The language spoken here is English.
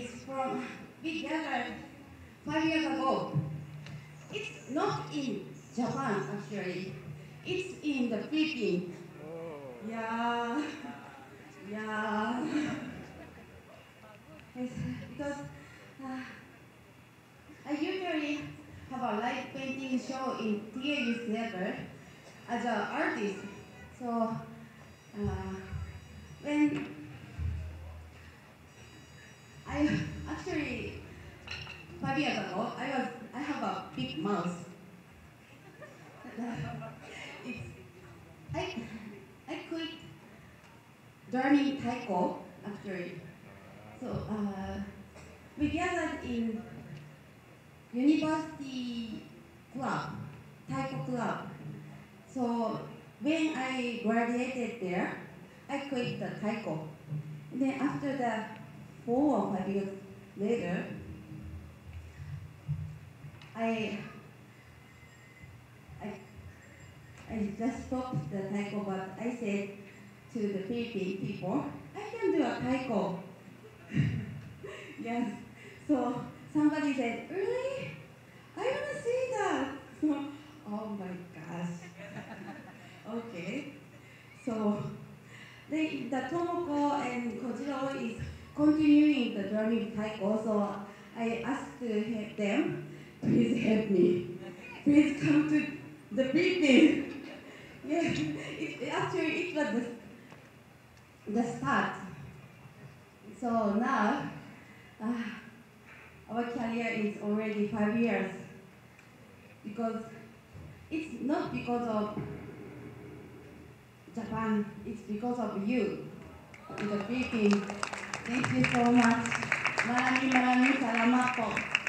from we gathered five years ago. It's not in Japan actually. It's in the Philippines. Yeah, yeah. It's because uh, I usually have a live painting show in Tiu Theater as an artist. So uh, when I actually five years ago I was I have a big mouth. it's, I I quit learning taiko actually. So uh, we gathered in university club, taiko club. So when I graduated there, I quit the taiko. And then after the four or five years later, I I I just stopped the taiko, but I said to the Philippine people, I can do a taiko. yes. So somebody said, really? I want to see that. So, oh my gosh. okay. So they, the Tomoko and Kojiro is continuing the journey of taiko. So I asked them, please help me. Please come to the Philippines. yes, it, actually it was the, the start. So now, uh, our career is already five years because it's not because of Japan, it's because of you the Philippines. Thank you so much. Maraming maraming salamat po.